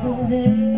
ぞで